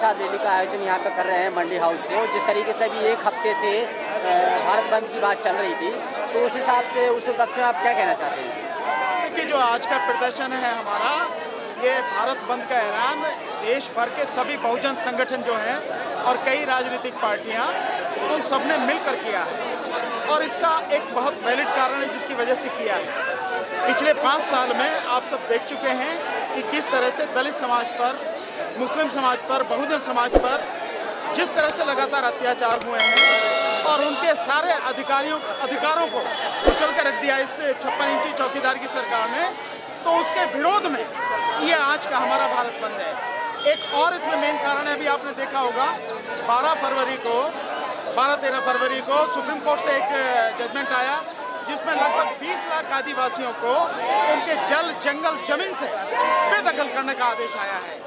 प्रसाद rally का आयोजन यहाँ पर कर रहे हैं मंडी हाउस से जिस तरीके से अभी एक हफ़्ते से भारत बंद की बात चल रही थी तो उस हिसाब से, उस वक्त में आप क्या कहना चाहते हैं? देखिए, जो आज का प्रदर्शन है हमारा, ये भारत बंद का ऐलान, देश भर के सभी बहुजन संगठन जो हैं और कई राजनीतिक पार्टियाँ, उन सबने मिलकर किया है। और इसका एक बहुत वैलिड कारण है, जिसकी वजह से किया है। पिछले पाँच साल में आप सब देख चुके हैं कि किस तरह से दलित समाज पर मुस्लिम समाज पर, बहुजन समाज पर जिस तरह से लगातार अत्याचार हुए हैं और उनके सारे अधिकारियों, अधिकारों को उछल कर रख दिया इस छप्पन इंची चौकीदार की सरकार ने तो उसके विरोध में ये आज का हमारा भारत बंद है। एक और इसमें मेन कारण है, अभी आपने देखा होगा 12 फरवरी को 12-13 फरवरी को सुप्रीम कोर्ट से एक जजमेंट आया, जिसमें लगभग 20 लाख आदिवासियों को उनके जल, जंगल, ज़मीन से बेदखल करने का आदेश आया है।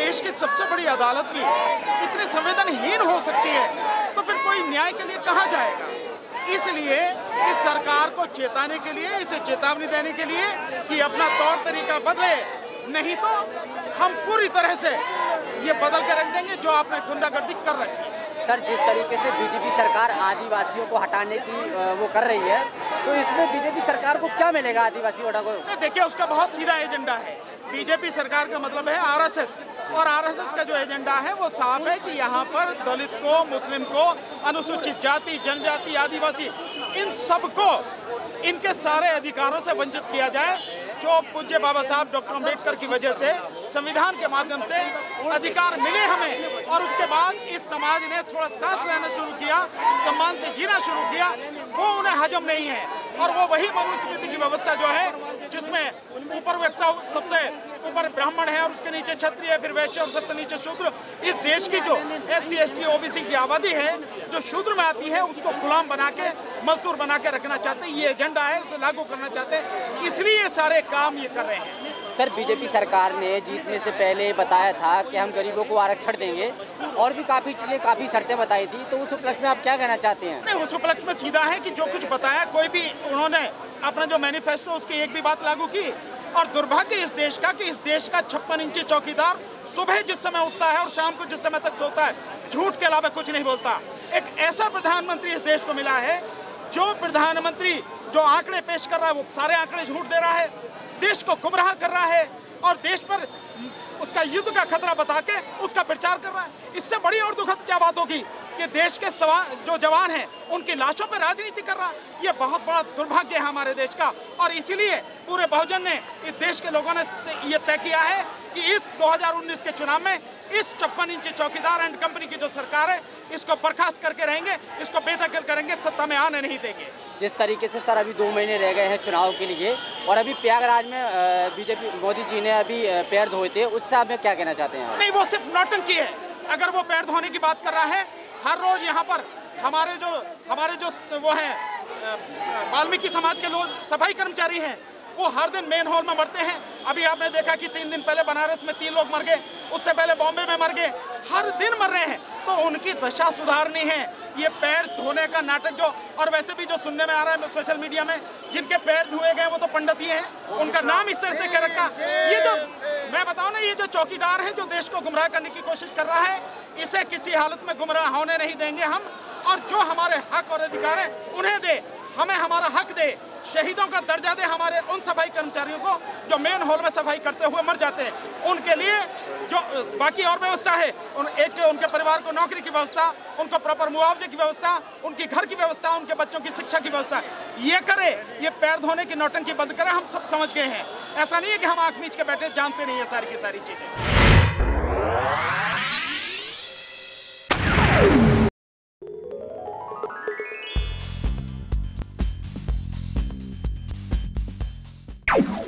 देश की सबसे बड़ी अदालत भी इतनी संवेदनहीन हो सकती है तो फिर कोई न्याय के लिए कहाँ जाएगा? इसलिए इस सरकार को चेताने के लिए इसे चेतावनी देने के लिए कि अपना तौर तरीका बदले। नहीं तो हम पूरी तरह से ये बदल के रख देंगे जो आपने गुंडागर्दी कर रहे हैं। सर जिस तरीके से बीजेपी सरकार आदिवासियों को हटाने की वो कर रही है तो इसमें बीजेपी सरकार को क्या मिलेगा आदिवासी वोटा को? देखिए उसका बहुत सीधा एजेंडा है। बीजेपी सरकार का मतलब है आरएसएस। और आरएसएस का जो एजेंडा है, वो साफ़ है कि यहाँ पर दलित को, मुस्लिम को, अनुसूचित जाति, जनजाति, आदिवासी, इन सबको, इनके सारे अधिकारों से वंचित किया जाए, जो पूज्य बाबा साहब डॉक्टर अंबेडकर की वजह से संविधान के माध्यम से अधिकार मिले हमें, और उसके बाद इस समाज ने थोड़ा सांस लेना शुरू किया, सम्मान से जीना शुरू किया, वो उन्हें हजम नहीं है। और वो वही मनुस्मृति की व्यवस्था जो है जिसमें ऊपर व्यक्ता सबसे ऊपर ब्राह्मण है और उसके नीचे क्षत्रिय फिर वैश्य और सबसे नीचे शूद्र। इस देश की जो S C S T OBC की आबादी है, जो शूद्र में आती है, उसको गुलाम बना के मजदूर बना के रखना चाहते हैं। ये एजेंडा है, उसे लागू करना चाहते हैं। इसलिए सारे काम ये कर रहे हैं। सर, बीजेपी सरकार ने जीतने से पहले बताया था कि हम गरीबों को आरक्षण देंगे और भी काफ़ी चीज़ें, काफ़ी शर्तें बताई थी। तो उस उपलक्ष्य में आप क्या कहना चाहते हैं? नहीं, उस उपलक्ष्य में सीधा है कि जो कुछ बताया, कोई भी उन्होंने अपना जो मैनिफेस्टो उसकी एक भी बात लागू की। और दुर्भाग्य इस देश का कि इस देश का छप्पन इंची चौकीदार सुबह जिस समय उठता है और शाम को जिस समय तक सोता है, झूठ के अलावा कुछ नहीं बोलता। एक ऐसा प्रधानमंत्री इस देश को मिला है, जो प्रधानमंत्री जो आंकड़े पेश कर रहा है, वो सारे आंकड़े झूठ दे रहा है। देश को गुमराह कर रहा है और देश पर उसका युद्ध का खतरा बता के उसका प्रचार कर रहा है। इससे बड़ी और दुखद क्या बात होगी कि देश के सवा, जो जवान हैं, उनकी लाशों पर राजनीति कर रहा है। ये बहुत बड़ा दुर्भाग्य है हमारे देश का। और इसीलिए पूरे बहुजन ने इस देश के लोगों ने ये तय किया है कि इस 2019 के चुनाव में इस छप्पन इंची चौकीदार एंड कंपनी की जो सरकार है, इसको बर्खास्त करके रहेंगे, इसको बेदखल करेंगे, सत्ता में आने नहीं देंगे। जिस तरीके से सर अभी दो महीने रह गए हैं चुनाव के लिए, और अभी प्रयागराज में बीजेपी, मोदी जी ने अभी पैर धोए थे, उससे आप क्या कहना चाहते हैं? नहीं, वो सिर्फ़ नौटंकी है। अगर वो पैर धोने की बात कर रहा है, हर रोज यहाँ पर हमारे जो हमारे जो वो है वाल्मीकि समाज के लोग, सफ़ाई कर्मचारी हैं, वो हर दिन मेन हॉल में मरते हैं। अभी आपने देखा कि तीन दिन पहले बनारस में तीन लोग मर गए, उससे पहले बॉम्बे में मर गए, हर दिन मर रहे हैं। तो उनकी दशा सुधारनी है। ये पैर धोने का नाटक जो, और वैसे भी जो सुनने में आ रहा है सोशल मीडिया में, जिनके पैर धोए गए वो तो पंडित ही हैं। उनका नाम इस तरह से कह रखा। ये जो, मैं बताऊँ ना, ये जो चौकीदार है जो देश को गुमराह करने की कोशिश कर रहा है, इसे किसी हालत में गुमराह होने नहीं देंगे हम। और जो हमारे हक और अधिकार है, उन्हें दे। हमें हमारा हक दे। शहीदों का दर्जा दे हमारे उन सफ़ाई कर्मचारियों को जो मेन हॉल में सफ़ाई करते हुए मर जाते हैं। उनके लिए जो बाकी और व्यवस्था है, उन, एक उनके परिवार को नौकरी की व्यवस्था, उनको प्रॉपर मुआवजे की व्यवस्था, उनकी घर की व्यवस्था, उनके बच्चों की शिक्षा की व्यवस्था, ये करे, ये पैर धोने की नौटंकी बंद करे, हम सब समझ गए हैं। ऐसा नहीं है कि हम आँख मीच के बैठे जानते नहीं है सारी की सारी चीज़ें।